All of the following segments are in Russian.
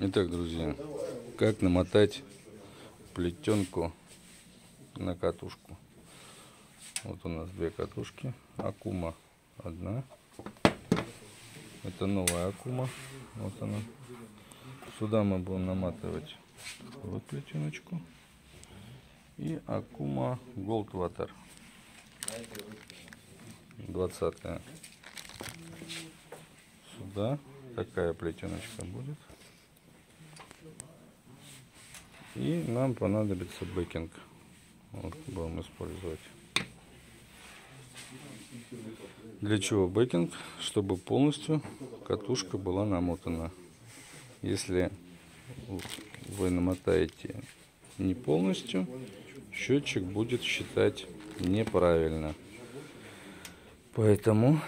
Итак, друзья, как намотать плетенку на катушку. Вот у нас две катушки. Акума одна. Это новая акума. Вот она. Сюда мы будем наматывать вот плетеночку. И акума Gold Water. Двадцатая. Сюда такая плетеночка будет. И нам понадобится backing. Вот, будем использовать. Для чего backing? Чтобы полностью катушка была намотана. Если вы намотаете не полностью, счетчик будет считать неправильно. Поэтому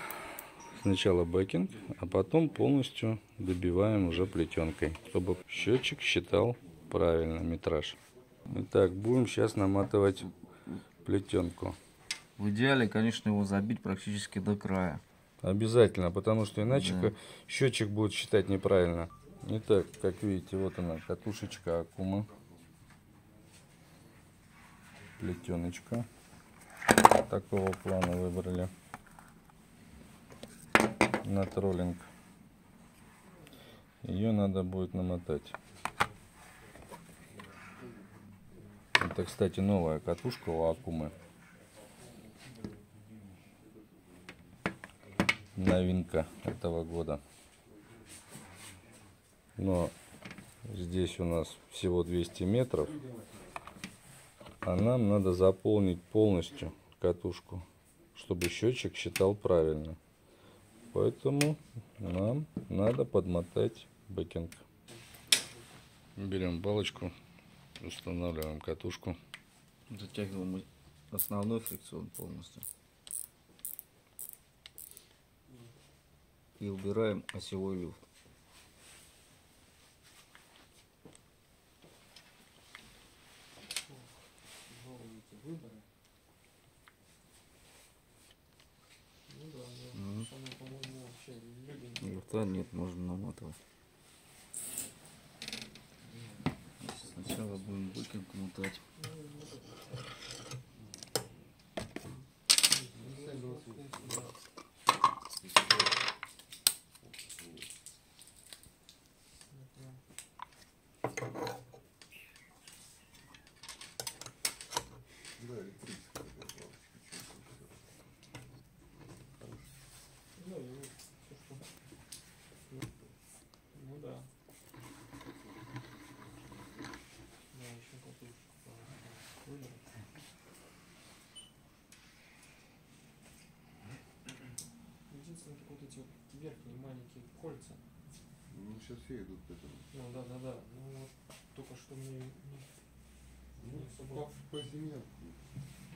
сначала бэкинг, а потом полностью добиваем уже плетенкой, чтобы счетчик считал правильно метраж. Итак, будем сейчас наматывать плетенку. В идеале, конечно, его забить практически до края. Обязательно, потому что иначе Да. счетчик будет считать неправильно. Итак, как видите, вот она, катушечка Акума. Плетеночка. Такого плана выбрали. На троллинг. Ее надо будет намотать. Это, кстати, новая катушка у Акумы. Новинка этого года. Но здесь у нас всего 200 метров. А нам надо заполнить полностью катушку, чтобы счетчик считал правильно. Поэтому нам надо подмотать бэкинг. Берем балочку, устанавливаем катушку. Затягиваем основной фрикцион полностью. И убираем осевой люфт. Мгм. Люфта нет, можно наматывать. Сначала будем быкинг мотать. Ну да. Да, еще катушку выбрать. Единственное, только вот эти вот верхние маленькие кольца. Ну, сейчас все идут к этому. Ну да, да, да. Ну вот только что мне не, Ну, особо. по, по зиме.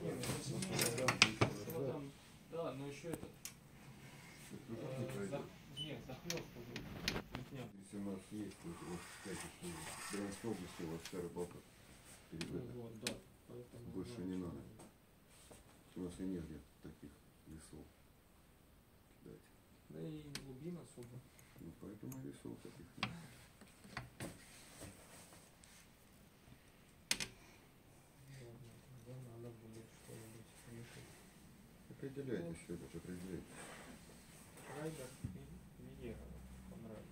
Не, ну, по зиме, Да, да. там, да, но еще этот. Э, за- Нет, захлестка нет. Если у нас есть, вот у вас скажете, что в Брянской области у вас старый балкон. Ну вот, да. Поэтому, Больше не надо. У нас и негде таких весов кидать. Да и глубин особо. Ну, поэтому и весов таких нет. Ладно, тогда надо будет что-нибудь решить. Определяйтесь, Федор, определяйтесь. Райдер и Виера понравились.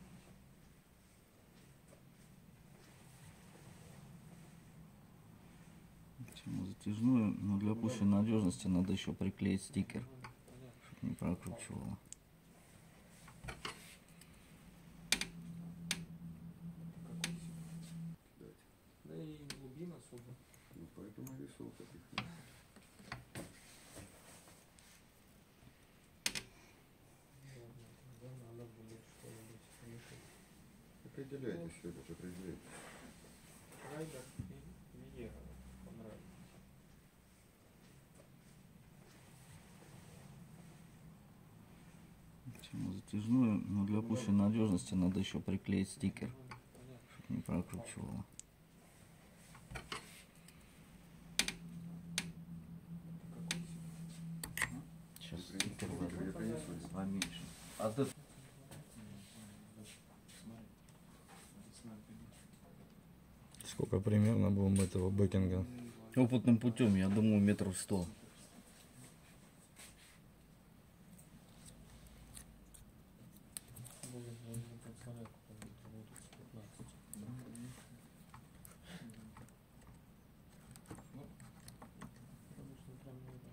Тему затяжную, но для пущей надежности надо еще приклеить стикер, Понятно. чтобы не прокручивало. Какой себе? Кидать. Да и глубин особо. Ну, поэтому и весов таких нет. Ладно, тогда надо будет что-нибудь решить. Определяйтесь, Федор, определяйтесь. Райдер и Виера понравились. Тему затяжную, но для пущей надежности надо еще приклеить стикер, чтобы не прокручивало. Сейчас стикер поменьше. А ты. Сколько примерно будем этого бэкинга? Опытным путем, я думаю, метров сто. Будет возле полтора, будет минут с 15. Обычно прям не это.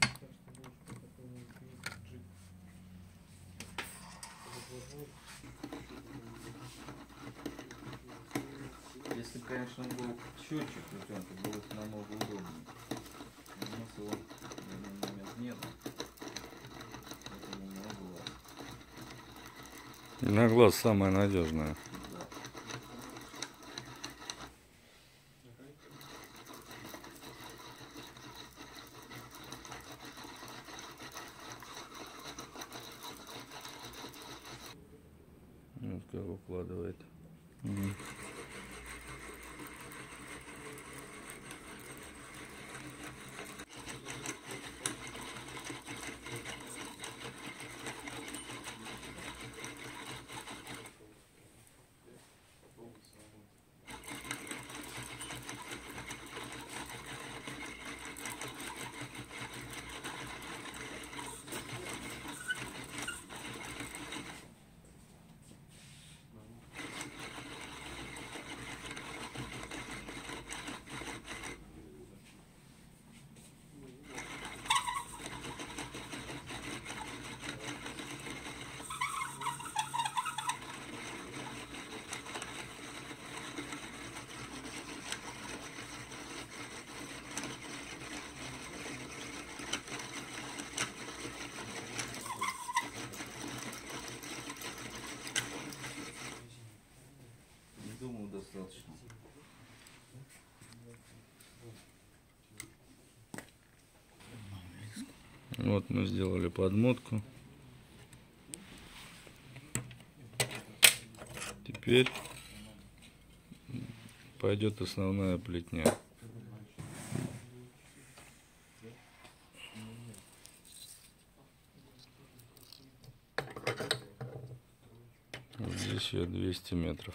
Так что больше по какой-нибудь ездить джип. Этот вот Если бы, конечно, был счетчик плетенки, было бы намного удобнее. У нас его на данный момент нет. Поэтому не могу. На глаз самое надежное. Вот как укладывает. Мгм. Не думаю, достаточно. Вот мы сделали подмотку. Теперь пойдет основная плетня. Вот Здесь ее 200 метров.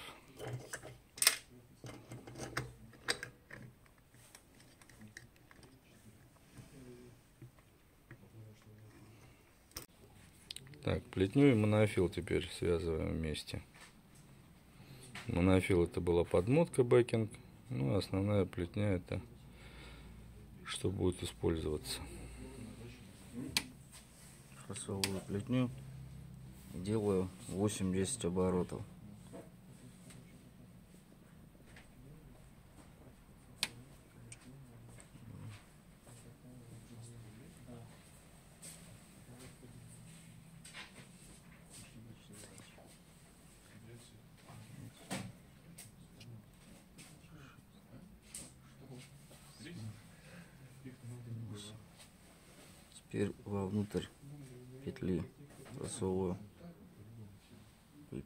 Так, плетню и монофил теперь связываем вместе. Монофил это была подмотка бэкинг, ну основная плетня это что будет использоваться. Фасовую плетню. Делаю 8-10 оборотов.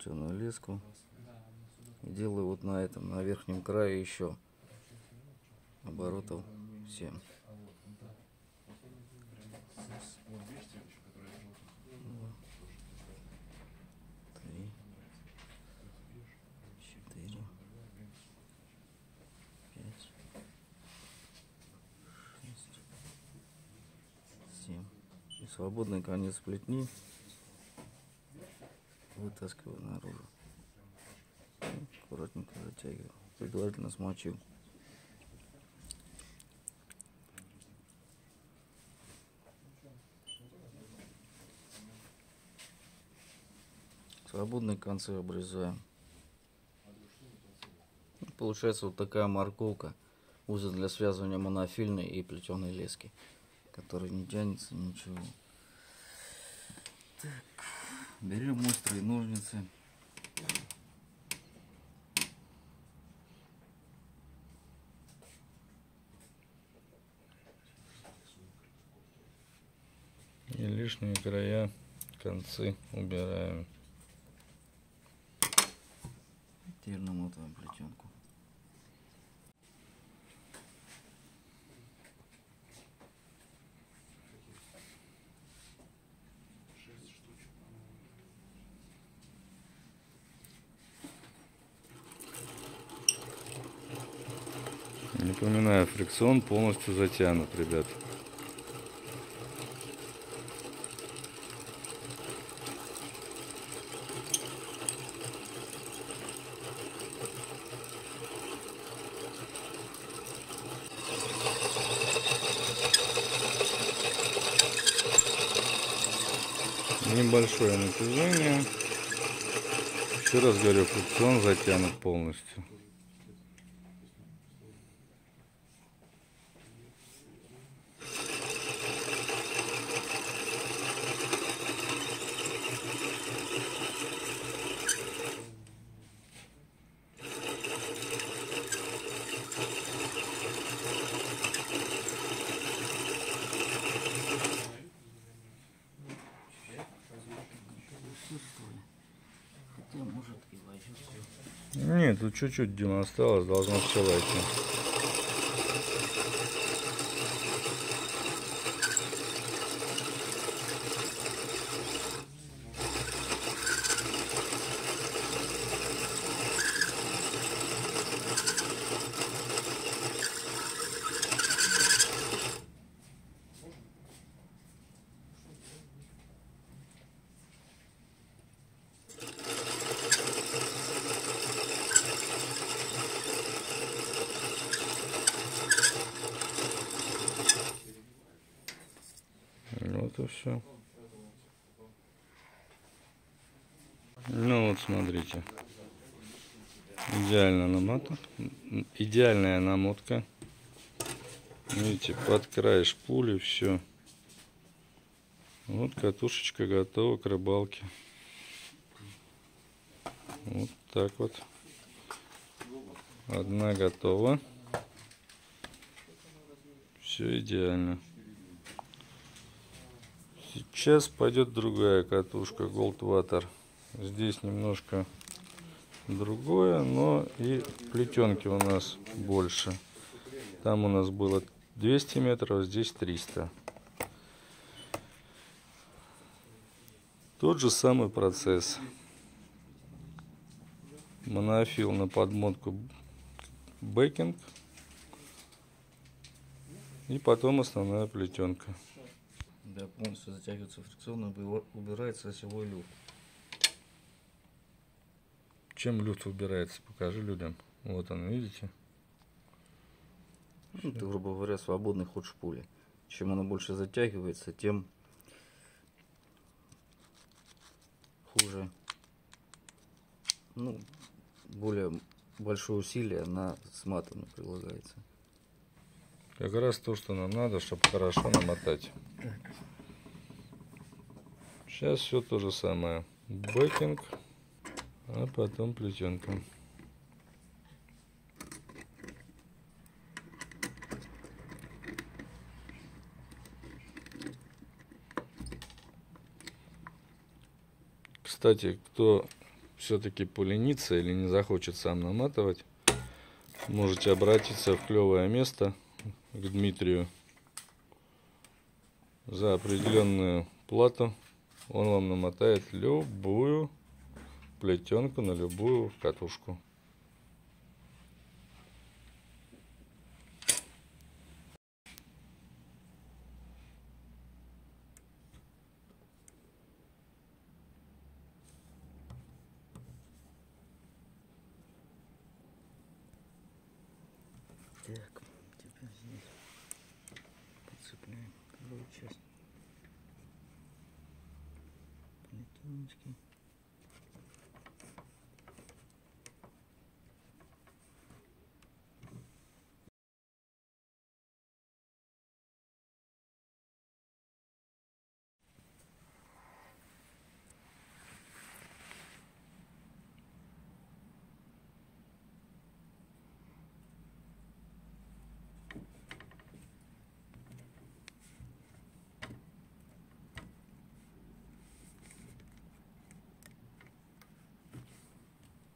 Плетеную леску. И делаю вот на этом на верхнем крае еще оборотов 7 три четыре пять шесть семь. И свободный конец плетни вытаскиваю наружу. Аккуратненько затягиваю. Предварительно смочил свободные концы обрезаем Ну, получается вот такая морковка узел для связывания монофильной и плетеной лески который не тянется ничего. Так берем острые ножницы И лишние края, концы убираем. теперь намотываем плетенку Напоминаю, фрикцион полностью затянут, ребят. Небольшое натяжение. Еще раз говорю, фрикцион затянут полностью. Нет, тут чуть-чуть, Дима, осталось, должно все войти. Вот и все. Ну вот смотрите. Идеально намата. Идеальная намотка. Видите, под край шпули все. Вот катушечка готова к рыбалке. Вот так вот. Одна готова. Все идеально. Сейчас пойдет другая катушка Gold Water. Здесь немножко другое, но и плетенки у нас больше. Там у нас было 200 метров, здесь 300. Тот же самый процесс. Монофил на подмотку бэкинг. И потом основная плетенка. Да, полностью затягивается фрикцион, и убирается осевой люфт. Чем люфт убирается? Покажи людям. Вот он, видите? Ну, это, грубо говоря, свободный ход шпули. Чем она больше затягивается, тем хуже. Ну, более большое усилие на сматывание прилагается. Как раз то, что нам надо, чтобы хорошо намотать. Сейчас все то же самое. Бэкинг, а потом плетенка. Кстати, кто все-таки поленится или не захочет сам наматывать, можете обратиться в клевое место к Дмитрию за определенную плату. Он вам намотает любую плетенку на любую катушку. Так, теперь здесь подцепляем вторую часть плетеночки.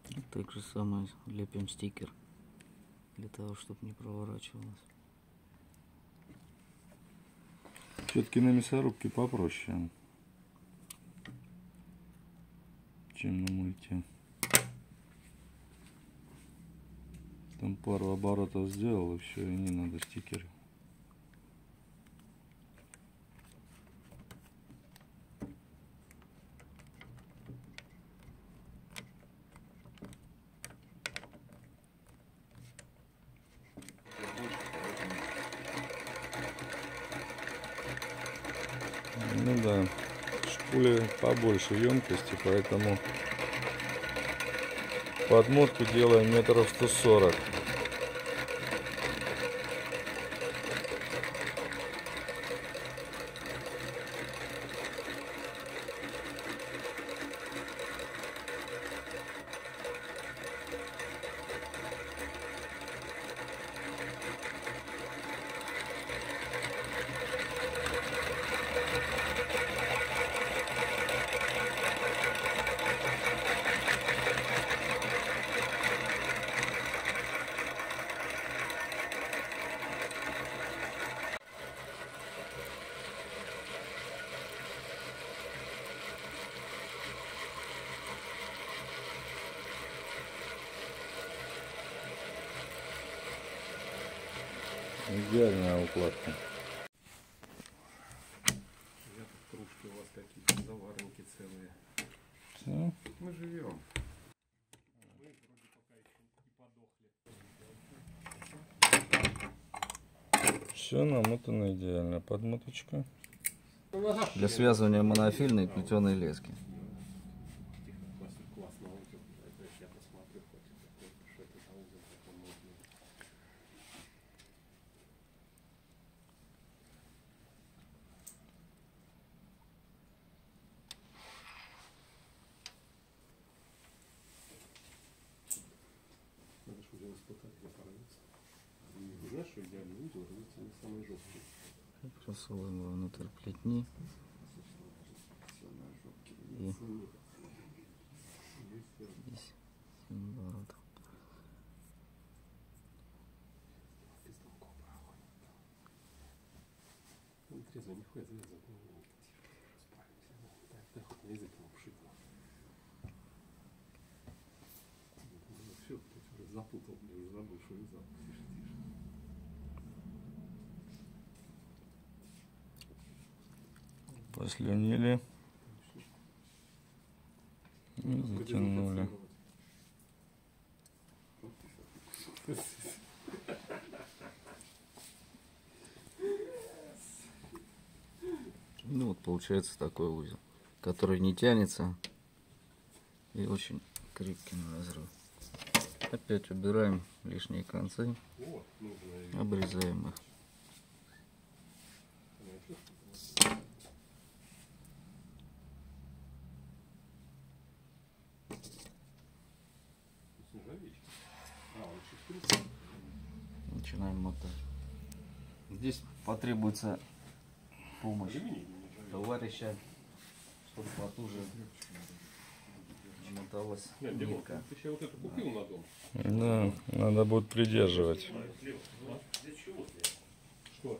И так же самое лепим стикер для того, чтобы не проворачивалось. Все-таки на мясорубке попроще, чем на мульте. Там пару оборотов сделал и все, и не надо стикеры. Ну да, шпули побольше емкости, поэтому подмотку делаем метров 140. Идеальная укладка. Я тут кружки у вас какие-то, заварники целые. Всё. Мы живем. Вы вроде пока еще не подохли. Все намотано идеально. Подмоточка. Для связывания монофильной плетеной лески. Классно, классно узел. Это я посмотрю хоть это, что это за узел такой модный. Надо же узел испытать, где порвется. И знаешь, что идеальный узел рвется не самый жесткий. Просовываем его внутрь плетни. И здесь ты уже запутал, уже забыл, что вязал. Тише, тише. Послюнили. И затянули. Ну вот получается такой узел, который не тянется и очень крепкий на разрыв. Опять убираем лишние концы, обрезаем их. нержавеечка. А, он еще скрипит. Начинаем мотать. Здесь потребуется помощь товарища, чтобы потуже моталась Нет, Димон, нитка. ты вот это купил на дом? Да, надо будет придерживать. Что?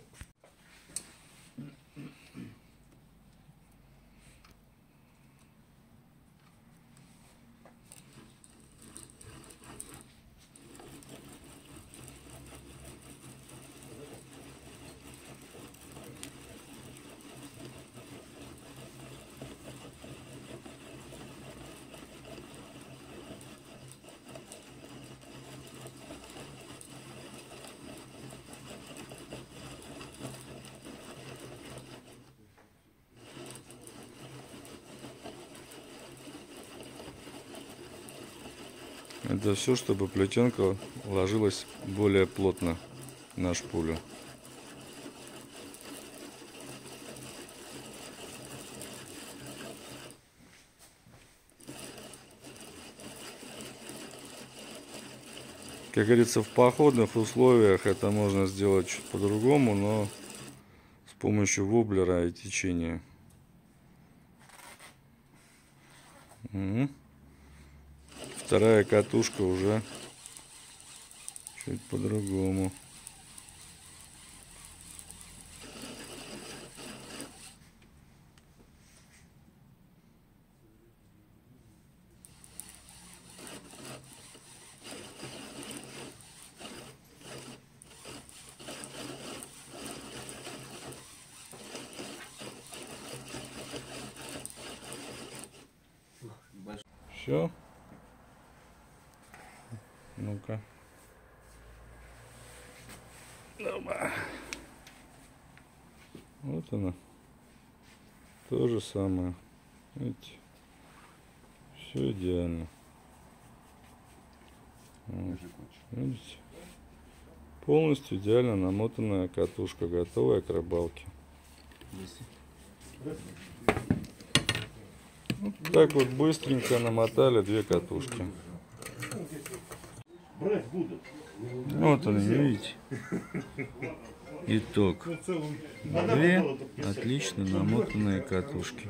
Это все, чтобы плетенка ложилась более плотно на шпулю. Как говорится, в походных условиях это можно сделать чуть по-другому, но с помощью воблера и течения. Мгм вторая катушка уже чуть по-другому. Все. Вот она. То же самое. Видите? Все идеально. Вот. Видите? Полностью идеально намотанная катушка, готовая к рыбалке. Есть. Вот так вот быстренько намотали две катушки. Брать будут. Вот они, видите? Итог. Две отлично намотанные катушки.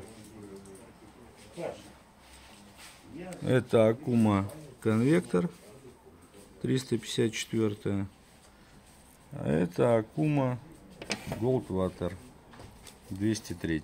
Это Акума конвектор 354. А это Акума Goldwater 203.